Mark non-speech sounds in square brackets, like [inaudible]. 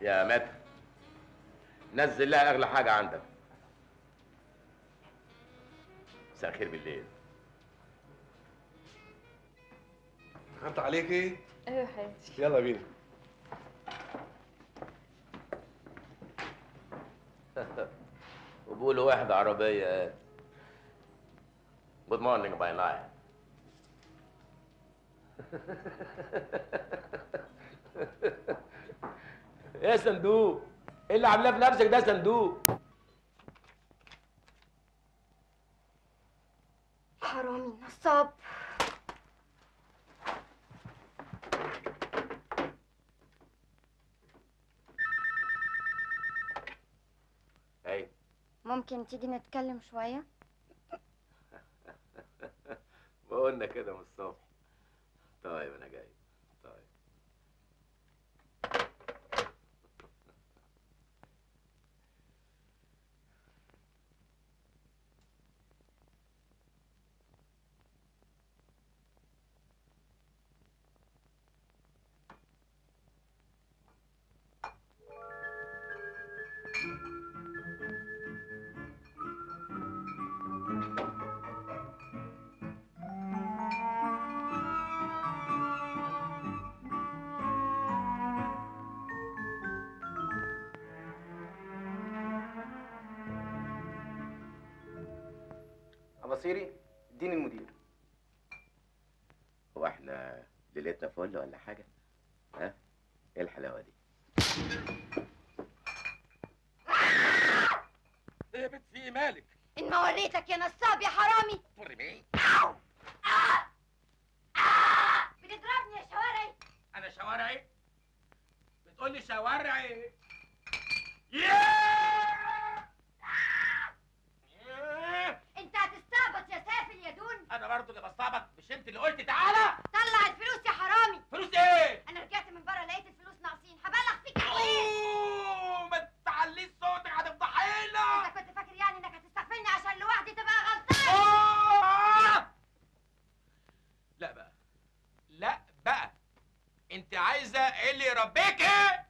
يا متر نزل لها أغلى حاجة عندك. مساء الخير بالليل. انت عليك إيه؟ أيوه حياتي يلا بينا. [laughs] وبقولوا واحدة عربية. good morning by night إيه صندوق؟ إيه اللي عاملاه في نفسك ده صندوق؟ حرامي نصاب. اي ممكن تيجي نتكلم شوية؟ [laughs] قلنا كده من الصبح. طيب أنا جاي. أباصيري اديني المدير هو إحنا ليلتنا فل ولا حاجة؟ ها؟ إيه الحلاوة دي؟ إيه بت في إيه مالك؟ إن ما وريتك يا نصاب يا حرامي توري مين؟ بتضربني يا شوارعي أنا شوارعي؟ بتقول لي شوارعي؟ انت هتستعبط يا سافل يا برضو اللي بستعبط مش انت اللي قلت تعالى. طلع الفلوس يا حرامي. فلوس إيه؟ أنا رجعت من بره لقيت الفلوس ناقصين. هبلغ فيك أوه ما تعليش صوتك هتفضحينا انت كنت فاكر يعني إنك هتستغفلني عشان لوحدي تبقى غلطان. آه! لا بقى. لا بقى. انت عايزة اللي يربيك إيه